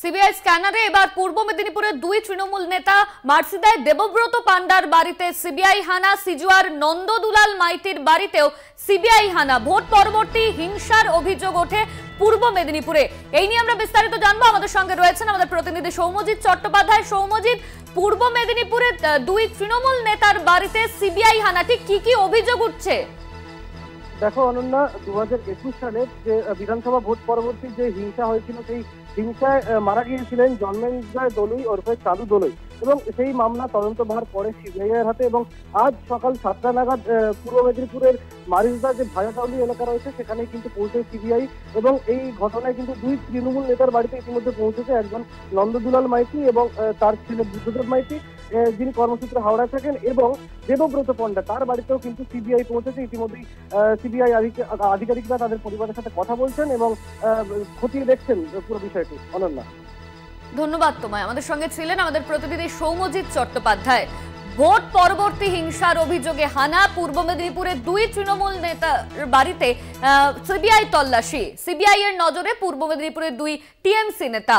CBI স্ক্যানারে এবার পূর্ব মেদিনীপুরের দুই তৃণমূল নেতা মার্সিদায় দেবব্রত পান্ডার বাড়িতে সিবিআই হানা, সিজুয়ার নন্দদুলাল মাইতির বাড়িতেও সিবিআই হানা। ভোট পরবর্তী হিংসার অভিযোগ ওঠে পূর্ব মেদিনীপুরে। এই নিয়ে আমরা বিস্তারিত জানব। আমাদের সঙ্গে রয়েছেন আমাদের প্রতিনিধি সৌমজিৎ চট্টোপাধ্যায়। সৌমজিৎ, পূর্ব মেদিনীপুরের দুই তৃণমূল নেতার বাড়িতে সিবিআই হানা ঠিক কি কি অভিযোগ উঠছে? দেখো অনন্যা দু হাজার একুশ সালে যে বিধানসভা ভোট পরবর্তী যে হিংসা হয়েছিল, সেই হিংসায় মারা গিয়েছিলেন জন্মেঞ্জয় দলুই, ওরফে চালু দলুই। এবং সেই মামলা তদন্তভার পরে সিবিআই এর হাতে এবং আজ সকাল সাতটা নাগাদ পূর্ব মেদিনীপুরের মারিজদা যে ভাজাটাউলি এলাকা রয়েছে, সেখানে কিন্তু পৌঁছে সিবিআই এবং এই ঘটনায় কিন্তু দুই তৃণমূল নেতার বাড়িতে ইতিমধ্যে পৌঁছেছে একজন নন্দদুলাল মাইতি এবং তার ছেলে বুদ্ধদেব মাইতি। যিনি কর্মসূত্রে হাওড়ায় থাকেন এবং দেবব্রত পণ্ডা, তার বাড়িতেও কিন্তু সিবিআই পৌঁছেছে। ইতিমধ্যেই সিবিআই আধিকারিকরা তাদের পরিবারের সাথে কথা বলছেন এবং খতিয়ে দেখছেন পুরো বিষয়টি। অনন্যা। ধন্যবাদ তোমায়। আমাদের সঙ্গে ছিলেন আমাদের প্রতিনিধি সৌম্যজিৎ চট্টোপাধ্যায়। ভোট পরবর্তী হিংসার অভিযোগে হানা, পূর্ব মেদিনীপুরের দুই তৃণমূল নেতার বাড়িতে সিবিআই তল্লাশি। সিবিআই এর নজরে পূর্ব মেদিনীপুরের দুই টিএমসি নেতা।